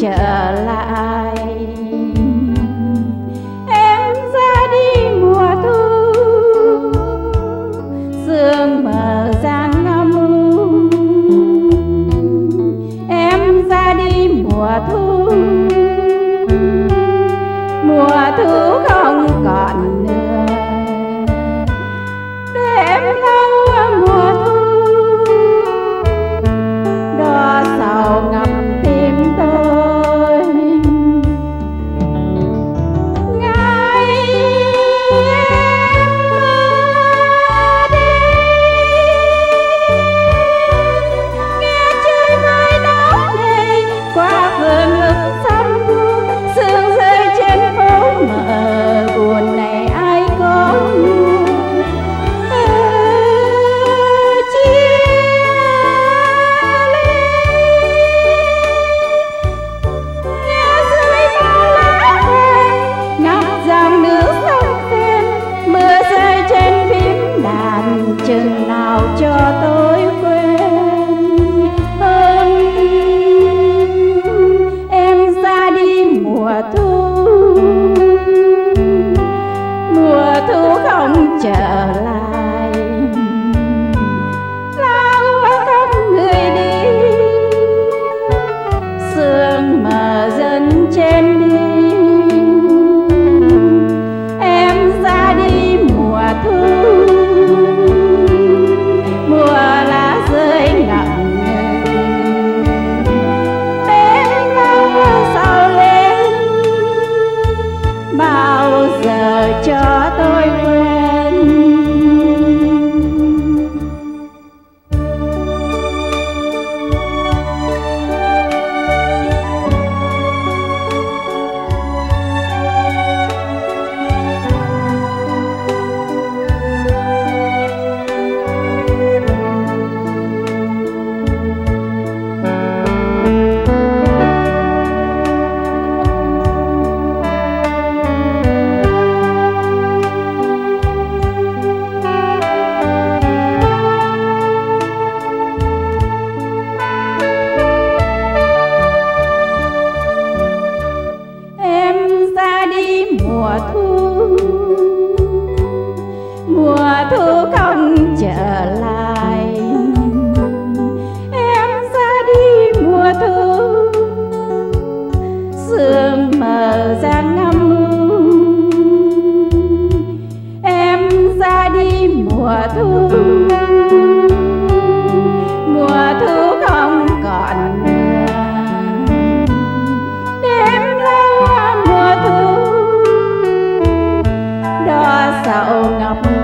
trở lại. sao ngập